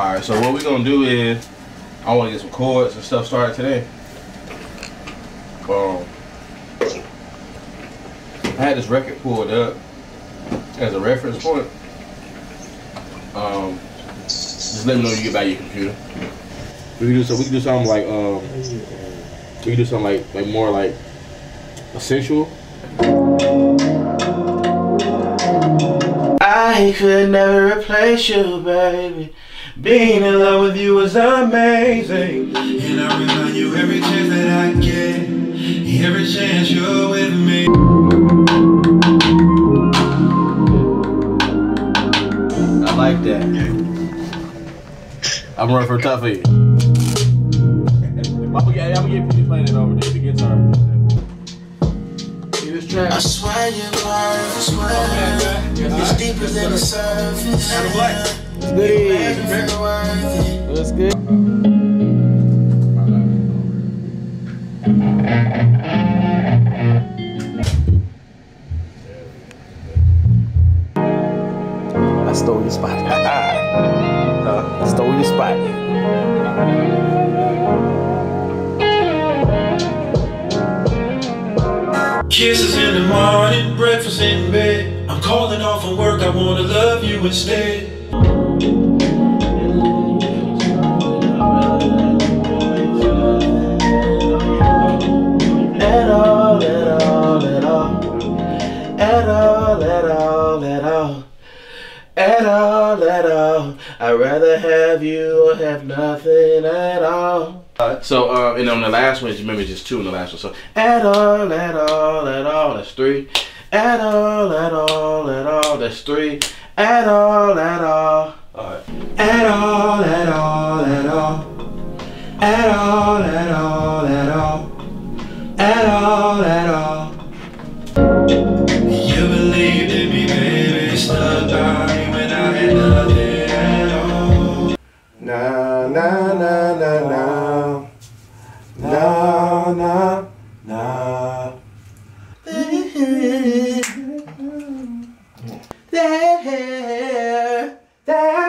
All right, so what we're gonna do is, I want to get some chords and stuff started today. Um, I had this record pulled up as a reference point. Um, just let me know when you get back your computer. We can do so. We can do something like um, we can do something like like more like essential. I could never replace you, baby. Being in love with you is amazing. And I remind you every chance that I get, every chance you're with me. I like that. I'm running for Tuffy. I'm gonna get, I'm gonna get P playing it over there, the guitar. See this track? I swear you're worth, I swear It's deeper than the surface Atom Black. It's good. Good. I stole your spot. uh, I stole your spot. Kisses in the morning, breakfast in bed I'm calling off from work, I wanna love you instead At all, at all. I'd rather have you or have nothing at all. so, uh, and on the last one, remember just two in the last one. So, at all, at all, at all. That's three. At all, at all, at all. That's three. At all, at all. At all, at all, at all. At all, at all, at all. At all, at all. You believed in me, baby, stuck by when I had nothing at all. Na na na na na. hair. That